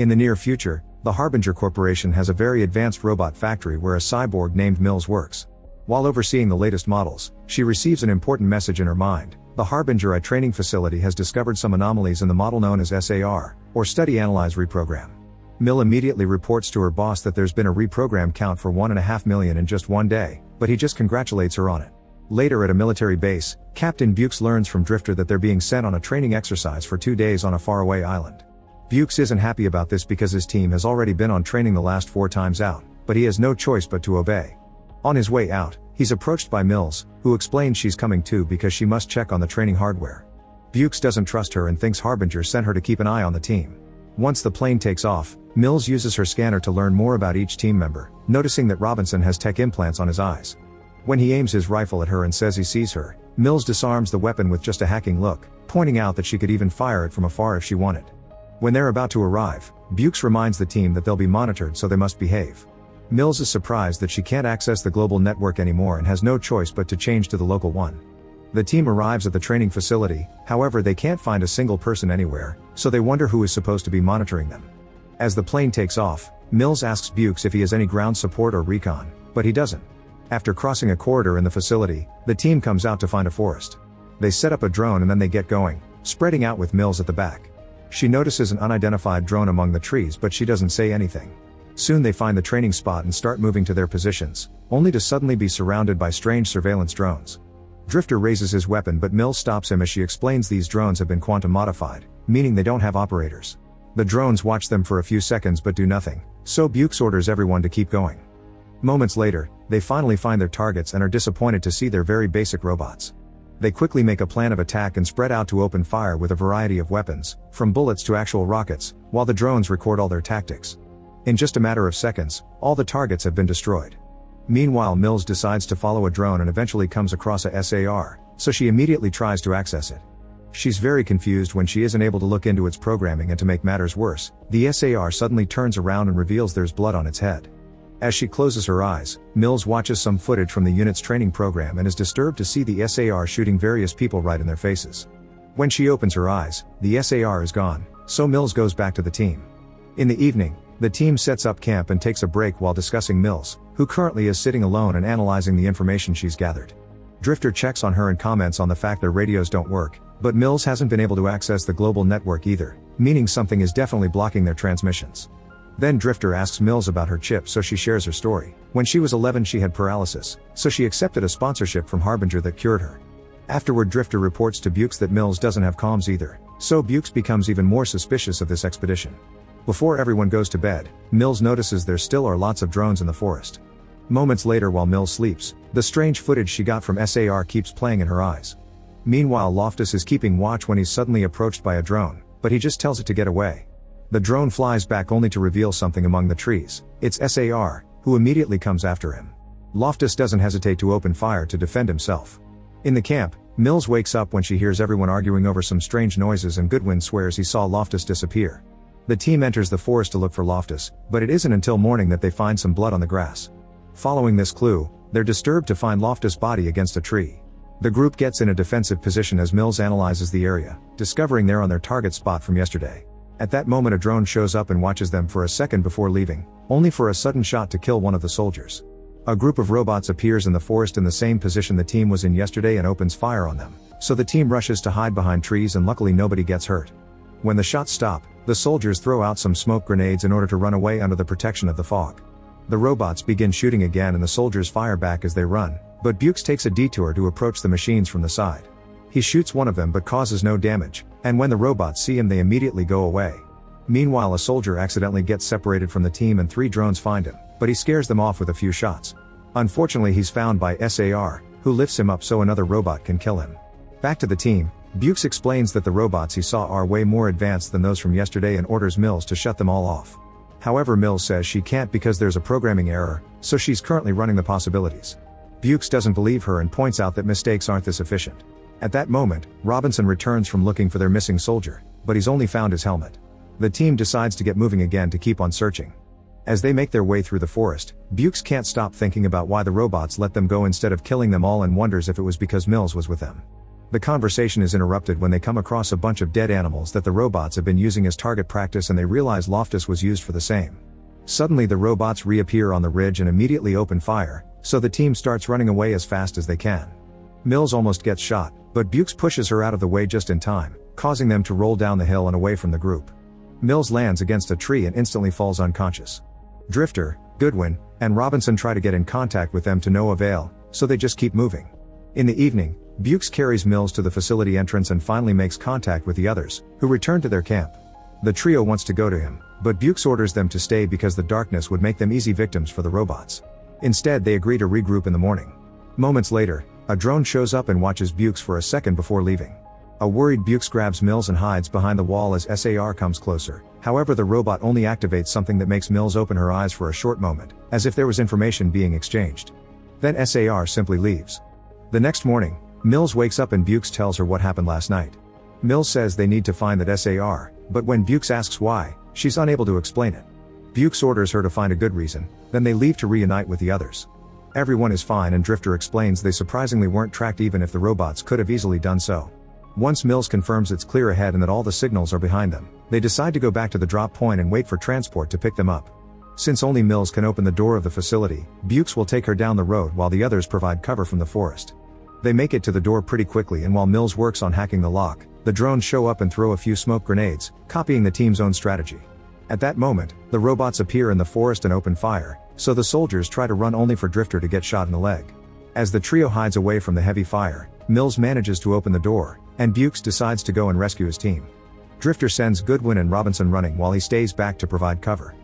In the near future, the Harbinger Corporation has a very advanced robot factory where a cyborg named Mills works. While overseeing the latest models, she receives an important message in her mind. The Harbinger I training facility has discovered some anomalies in the model known as SAR, or Study Analyze Reprogram. Mill immediately reports to her boss that there's been a reprogram count for 1.5 million in just one day, but he just congratulates her on it. Later at a military base, Captain Bukes learns from Drifter that they're being sent on a training exercise for two days on a faraway island. Bukes isn't happy about this because his team has already been on training the last four times out, but he has no choice but to obey. On his way out, he's approached by Mills, who explains she's coming too because she must check on the training hardware. Bukes doesn't trust her and thinks Harbinger sent her to keep an eye on the team. Once the plane takes off, Mills uses her scanner to learn more about each team member, noticing that Robinson has tech implants on his eyes. When he aims his rifle at her and says he sees her, Mills disarms the weapon with just a hacking look, pointing out that she could even fire it from afar if she wanted. When they're about to arrive, Bukes reminds the team that they'll be monitored so they must behave. Mills is surprised that she can't access the global network anymore and has no choice but to change to the local one. The team arrives at the training facility, however, they can't find a single person anywhere, so they wonder who is supposed to be monitoring them. As the plane takes off, Mills asks Bukes if he has any ground support or recon, but he doesn't. After crossing a corridor in the facility, the team comes out to find a forest. They set up a drone and then they get going, spreading out with Mills at the back. She notices an unidentified drone among the trees but she doesn't say anything. Soon they find the training spot and start moving to their positions, only to suddenly be surrounded by strange surveillance drones. Drifter raises his weapon but Mills stops him as she explains these drones have been quantum modified, meaning they don't have operators. The drones watch them for a few seconds but do nothing, so Bukes orders everyone to keep going. Moments later, they finally find their targets and are disappointed to see their very basic robots. They quickly make a plan of attack and spread out to open fire with a variety of weapons, from bullets to actual rockets, while the drones record all their tactics. In just a matter of seconds, all the targets have been destroyed. Meanwhile, Mills decides to follow a drone and eventually comes across a SAR, so she immediately tries to access it. She's very confused when she isn't able to look into its programming and to make matters worse, the SAR suddenly turns around and reveals there's blood on its head. As she closes her eyes, Mills watches some footage from the unit's training program and is disturbed to see the SAR shooting various people right in their faces. When she opens her eyes, the SAR is gone, so Mills goes back to the team. In the evening, the team sets up camp and takes a break while discussing Mills, who currently is sitting alone and analyzing the information she's gathered. Drifter checks on her and comments on the fact their radios don't work, but Mills hasn't been able to access the global network either, meaning something is definitely blocking their transmissions. Then Drifter asks Mills about her chip so she shares her story. When she was 11 she had paralysis, so she accepted a sponsorship from Harbinger that cured her. Afterward Drifter reports to Bukes that Mills doesn't have comms either, so Bukes becomes even more suspicious of this expedition. Before everyone goes to bed, Mills notices there still are lots of drones in the forest. Moments later while Mills sleeps, the strange footage she got from SAR keeps playing in her eyes. Meanwhile Loftus is keeping watch when he's suddenly approached by a drone, but he just tells it to get away. The drone flies back only to reveal something among the trees. It's SAR, who immediately comes after him. Loftus doesn't hesitate to open fire to defend himself. In the camp, Mills wakes up when she hears everyone arguing over some strange noises and Goodwin swears he saw Loftus disappear. The team enters the forest to look for Loftus, but it isn't until morning that they find some blood on the grass. Following this clue, they're disturbed to find Loftus' body against a tree. The group gets in a defensive position as Mills analyzes the area, discovering they're on their target spot from yesterday. At that moment a drone shows up and watches them for a second before leaving, only for a sudden shot to kill one of the soldiers. A group of robots appears in the forest in the same position the team was in yesterday and opens fire on them, so the team rushes to hide behind trees and luckily nobody gets hurt. When the shots stop, the soldiers throw out some smoke grenades in order to run away under the protection of the fog. The robots begin shooting again and the soldiers fire back as they run, but Bukes takes a detour to approach the machines from the side. He shoots one of them but causes no damage, and when the robots see him they immediately go away. Meanwhile a soldier accidentally gets separated from the team and three drones find him, but he scares them off with a few shots. Unfortunately he's found by SAR, who lifts him up so another robot can kill him. Back to the team, Bukes explains that the robots he saw are way more advanced than those from yesterday and orders Mills to shut them all off. However Mills says she can't because there's a programming error, so she's currently running the possibilities. Bukes doesn't believe her and points out that mistakes aren't this efficient. At that moment, Robinson returns from looking for their missing soldier, but he's only found his helmet. The team decides to get moving again to keep on searching. As they make their way through the forest, Bukes can't stop thinking about why the robots let them go instead of killing them all and wonders if it was because Mills was with them. The conversation is interrupted when they come across a bunch of dead animals that the robots have been using as target practice and they realize Loftus was used for the same. Suddenly the robots reappear on the ridge and immediately open fire, so the team starts running away as fast as they can. Mills almost gets shot, but Bukes pushes her out of the way just in time, causing them to roll down the hill and away from the group. Mills lands against a tree and instantly falls unconscious. Drifter, Goodwin, and Robinson try to get in contact with them to no avail, so they just keep moving. In the evening, Bukes carries Mills to the facility entrance and finally makes contact with the others, who return to their camp. The trio wants to go to him, but Bukes orders them to stay because the darkness would make them easy victims for the robots. Instead, they agree to regroup in the morning. Moments later, a drone shows up and watches Bukes for a second before leaving. A worried Bukes grabs Mills and hides behind the wall as SAR comes closer. However, the robot only activates something that makes Mills open her eyes for a short moment, as if there was information being exchanged. Then SAR simply leaves. The next morning, Mills wakes up and Bukes tells her what happened last night. Mills says they need to find that SAR, but when Bukes asks why, she's unable to explain it. Bukes orders her to find a good reason, then they leave to reunite with the others. Everyone is fine and Drifter explains they surprisingly weren't tracked even if the robots could have easily done so. Once Mills confirms it's clear ahead and that all the signals are behind them, they decide to go back to the drop point and wait for transport to pick them up. Since only Mills can open the door of the facility, Bukes will take her down the road while the others provide cover from the forest. They make it to the door pretty quickly and while Mills works on hacking the lock, the drones show up and throw a few smoke grenades, copying the team's own strategy. At that moment, the robots appear in the forest and open fire, so the soldiers try to run only for Drifter to get shot in the leg. As the trio hides away from the heavy fire, Mills manages to open the door, and Bukes decides to go and rescue his team. Drifter sends Goodwin and Robinson running while he stays back to provide cover.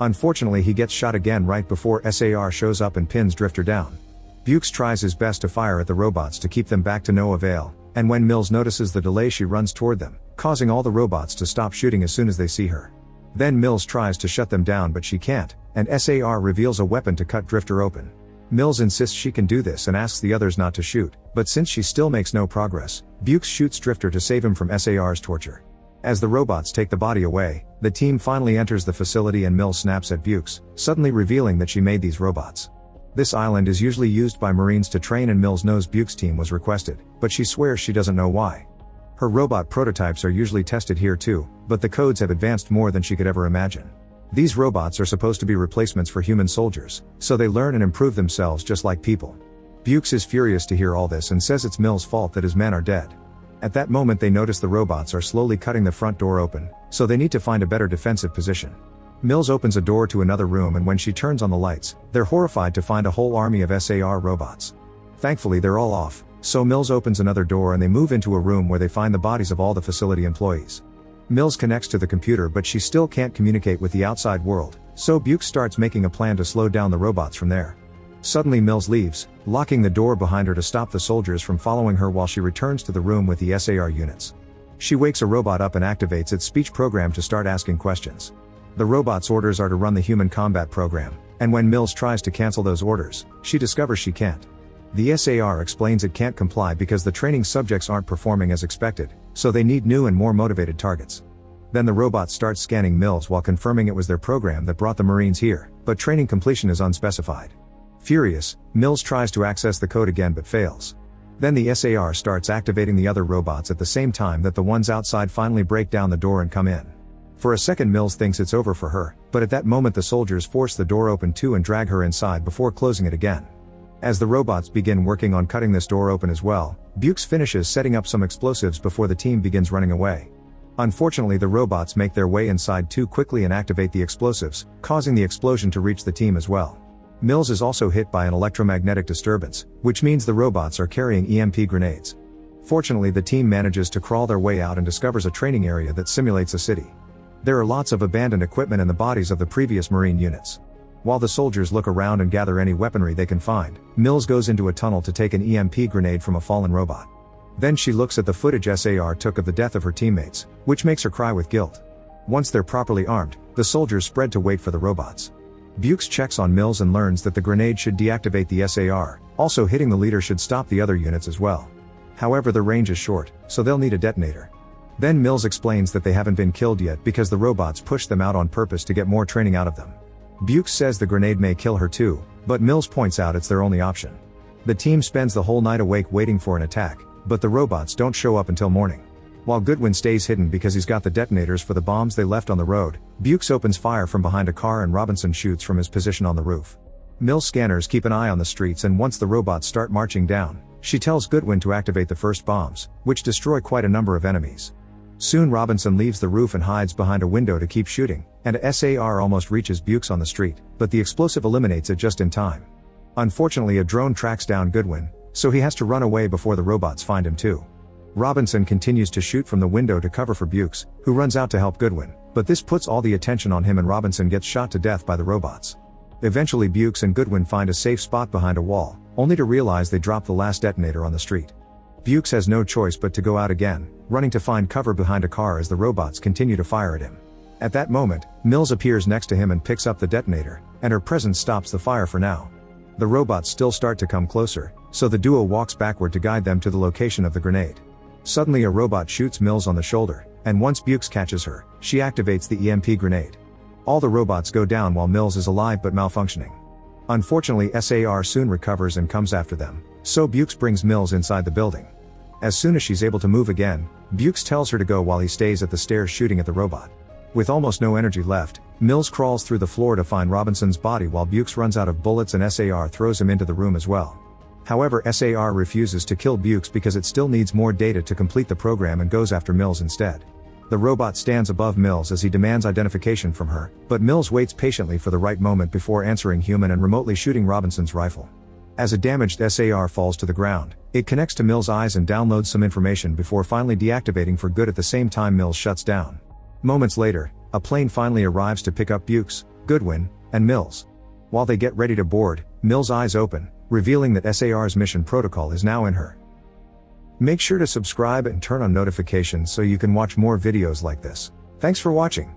Unfortunately, he gets shot again right before SAR shows up and pins Drifter down. Bukes tries his best to fire at the robots to keep them back to no avail, and when Mills notices the delay, she runs toward them, causing all the robots to stop shooting as soon as they see her. Then Mills tries to shut them down, but she can't, and SAR reveals a weapon to cut Drifter open. Mills insists she can do this and asks the others not to shoot, but since she still makes no progress, Bukes shoots Drifter to save him from SAR's torture. As the robots take the body away, the team finally enters the facility and Mills snaps at Bukes, suddenly revealing that she made these robots. This island is usually used by Marines to train and Mills knows Bukes' team was requested, but she swears she doesn't know why. Her robot prototypes are usually tested here too, but the codes have advanced more than she could ever imagine. These robots are supposed to be replacements for human soldiers, so they learn and improve themselves just like people. Bukes is furious to hear all this and says it's Mill's fault that his men are dead. At that moment they notice the robots are slowly cutting the front door open, so they need to find a better defensive position. Mills opens a door to another room and when she turns on the lights, they're horrified to find a whole army of SAR robots. Thankfully they're all off, so Mills opens another door and they move into a room where they find the bodies of all the facility employees. Mills connects to the computer but she still can't communicate with the outside world, so Bukes starts making a plan to slow down the robots from there. Suddenly Mills leaves, locking the door behind her to stop the soldiers from following her while she returns to the room with the SAR units. She wakes a robot up and activates its speech program to start asking questions. The robot's orders are to run the human combat program, and when Mills tries to cancel those orders, she discovers she can't. The SAR explains it can't comply because the training subjects aren't performing as expected, so they need new and more motivated targets. Then the robot starts scanning Mills while confirming it was their program that brought the Marines here, but training completion is unspecified. Furious, Mills tries to access the code again but fails. Then the SAR starts activating the other robots at the same time that the ones outside finally break down the door and come in. For a second Mills thinks it's over for her, but at that moment the soldiers force the door open too and drag her inside before closing it again. As the robots begin working on cutting this door open as well, Bukes finishes setting up some explosives before the team begins running away. Unfortunately the robots make their way inside too quickly and activate the explosives, causing the explosion to reach the team as well. Mills is also hit by an electromagnetic disturbance, which means the robots are carrying EMP grenades. Fortunately the team manages to crawl their way out and discovers a training area that simulates a city. There are lots of abandoned equipment and the bodies of the previous marine units. While the soldiers look around and gather any weaponry they can find, Mills goes into a tunnel to take an EMP grenade from a fallen robot. Then she looks at the footage SAR took of the death of her teammates, which makes her cry with guilt. Once they're properly armed, the soldiers spread to wait for the robots. Bukes checks on Mills and learns that the grenade should deactivate the SAR, also hitting the leader should stop the other units as well. However the range is short, so they'll need a detonator. Then Mills explains that they haven't been killed yet because the robots pushed them out on purpose to get more training out of them. Bukes says the grenade may kill her too, but Mills points out it's their only option. The team spends the whole night awake waiting for an attack, but the robots don't show up until morning. While Goodwin stays hidden because he's got the detonators for the bombs they left on the road, Bukes opens fire from behind a car and Robinson shoots from his position on the roof. Mills scanners keep an eye on the streets and once the robots start marching down, she tells Goodwin to activate the first bombs, which destroy quite a number of enemies. Soon Robinson leaves the roof and hides behind a window to keep shooting, and a SAR almost reaches Bukes on the street, but the explosive eliminates it just in time. Unfortunately a drone tracks down Goodwin, so he has to run away before the robots find him too. Robinson continues to shoot from the window to cover for Bukes, who runs out to help Goodwin, but this puts all the attention on him and Robinson gets shot to death by the robots. Eventually Bukes and Goodwin find a safe spot behind a wall, only to realize they dropped the last detonator on the street. Bukes has no choice but to go out again, running to find cover behind a car as the robots continue to fire at him. At that moment, Mills appears next to him and picks up the detonator, and her presence stops the fire for now. The robots still start to come closer, so the duo walks backward to guide them to the location of the grenade. Suddenly a robot shoots Mills on the shoulder, and once Bukes catches her, she activates the EMP grenade. All the robots go down while Mills is alive but malfunctioning. Unfortunately SAR soon recovers and comes after them, so Bukes brings Mills inside the building. As soon as she's able to move again, Bukes tells her to go while he stays at the stairs shooting at the robot. With almost no energy left, Mills crawls through the floor to find Robinson's body while Bukes runs out of bullets and SAR throws him into the room as well. However SAR refuses to kill Bukes because it still needs more data to complete the program and goes after Mills instead. The robot stands above Mills as he demands identification from her, but Mills waits patiently for the right moment before answering human and remotely shooting Robinson's rifle. As a damaged SAR falls to the ground, it connects to Mills' eyes and downloads some information before finally deactivating for good at the same time Mills shuts down. Moments later, a plane finally arrives to pick up Bukes, Goodwin, and Mills. While they get ready to board, Mills' eyes open, revealing that SAR's mission protocol is now in her. Make sure to subscribe and turn on notifications so you can watch more videos like this. Thanks for watching.